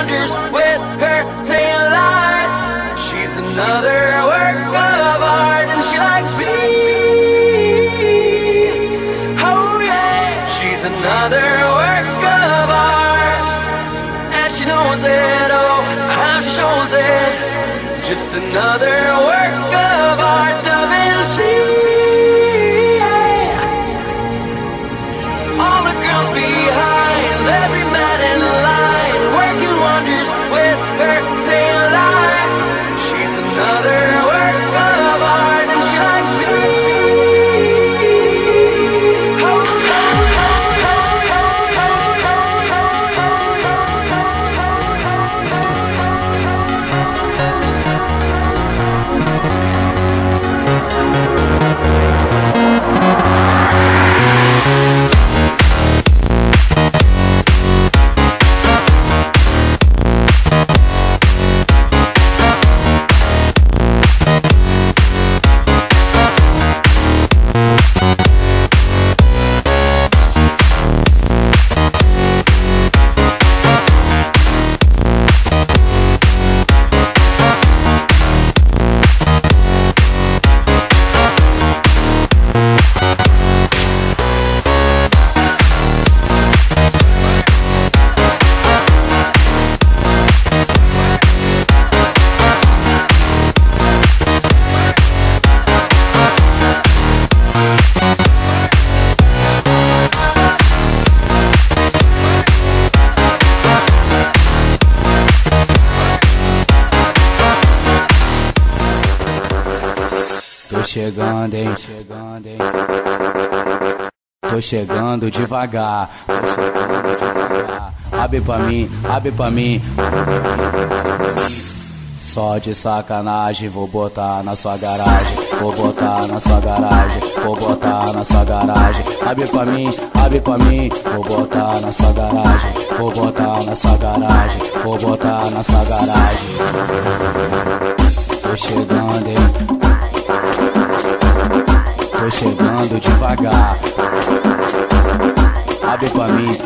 Wonders with her tail lights. She's another work of art, and she likes me. Oh yeah, she's another work of art, and she knows it. Oh, how she shows it. Just another work of art. Tô chegando, hein? Chegando, hein? Tô chegando devagar. Tô chegando devagar. Abre pra mim, abre pra mim. Só de sacanagem, vou botar na sua garagem. Vou botar na sua garagem. Vou botar na sua garagem. Abre pra mim, abre pra mim. Vou botar na sua garagem. Vou botar na sua garagem. Vou botar na sua garagem. Tô chegando, Chegando devagar. Abre pra mim,